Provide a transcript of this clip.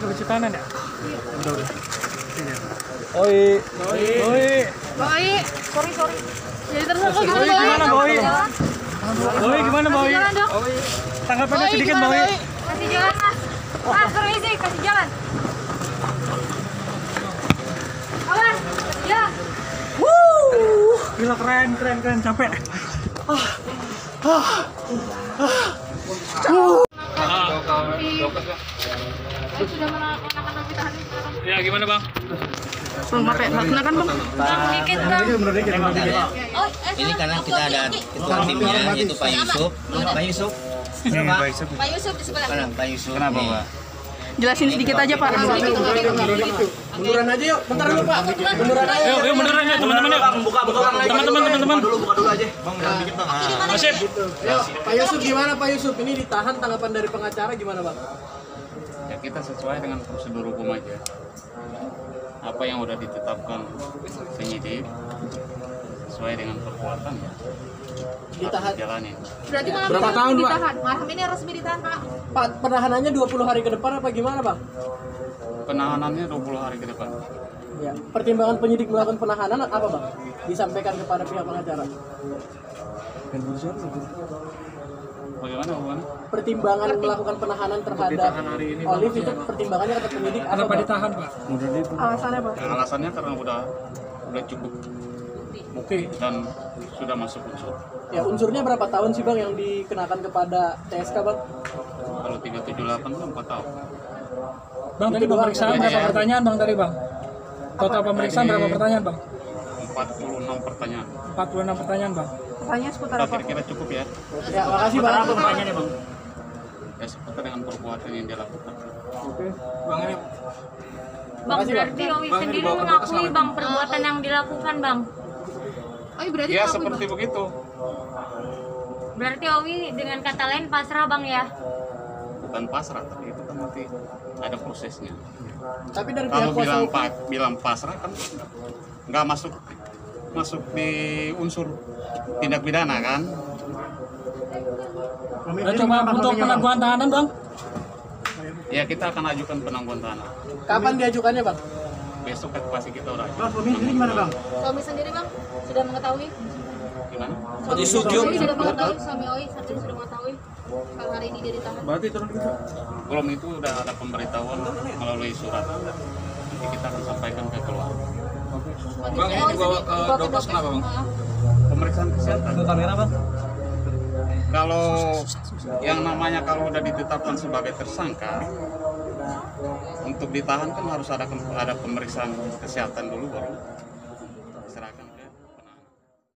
tahanan ya? Udah udah. Oi. Oi. Boy, sorry sorry. Jadi tersangka gimana Boy, gimana, Boy? Boy gimana Boy? Tanggapannya sedikit Boy. Kasih jalan mas. Mas permisi, kasih jalan. Awas, kasih jalan. Gila keren keren keren capek. Sudah menakan lebih tahan. Ya gimana bang? Bang, apa ya? Kenakan bang. Dikit bang. Oh, eh, Ini karena kita ada ketua timnya yaitu Pak Yusuf. Pak Yusuf. Pak Yusuf di sebelah. Pak Yusuf? Kenapa Pak? Jelasin sedikit aja Pak. Munduran aja yuk, bentar dulu Pak. Munduran aja. Yuk yuk munduran ya teman-teman yuk. Buka buka bang lagi. Teman-teman teman-teman. Dulu buka dulu aja. Bang dikit bang. Yuk, Pak Yusuf gimana Pak Yusuf? Ini ditahan tanggapan dari pengacara gimana Bang? Ya kita sesuai dengan prosedur hukum aja apa yang udah ditetapkan penyidik sesuai dengan perbuatan ya Ditahan. jalani Berarti malam Berapa tahun, Pak? ditahan. Malam ini resmi ditahan Pak. Pak, penahanannya 20 hari ke depan apa gimana Bang? penahanannya 20 hari ke depan Ya, pertimbangan penyidik melakukan penahanan apa Bang? Disampaikan kepada pihak pengacara. Bagaimana hubungan Pertimbangan melakukan penahanan terhadap Olive itu pertimbangannya kata penyidik apa Bang? ditahan pak? Alasannya Bang? Ya, alasannya karena udah udah cukup bukti dan sudah masuk unsur Ya, unsurnya berapa tahun sih Bang yang dikenakan kepada TSK Bang? kalau 378 kan 4 tahun Bang tadi Itu pemeriksaan berapa pertanyaan bang tadi bang? Total pemeriksaan berapa pertanyaan bang? 46 pertanyaan 46 pertanyaan bang. Pertanyaan seputar apa? kira-kira cukup ya Ya, makasih Bang. ya seputar dengan perbuatan yang dia lakukan Bang, berarti Owi sendiri mengakui Bang perbuatan yang dilakukan Bang. Oh, berarti ya seperti Bang. begitu Berarti Owi dengan kata lain pasrah Bang ya. bukan pasrah tapi itu kan nanti ada prosesnya Tapi dari pihak kalau kuasa bilang hukum, pak bilang pasrah kan nggak masuk masuk di unsur tindak pidana kan Dan coba untuk penangguhan tahanan bang? ya kita akan ajukan penangguhan tahanan kapan diajukannya Bang? besok kan pasti kita udah ajukan gimana Bang? Suami sendiri Bang sudah mengetahui. gimana Suami Owi sudah mengetahui, suami sendiri sudah mengetahui kalau hari ini dia ditahan. belum itu udah ada pemberitahuan melalui surat nanti kita akan sampaikan ke keluarga Bang, ini dibawa ke dokter kenapa Bang? pemeriksaan kesehatan. Kalau yang namanya kalau udah ditetapkan sebagai tersangka untuk ditahan kan harus ada ada pemeriksaan kesehatan dulu baru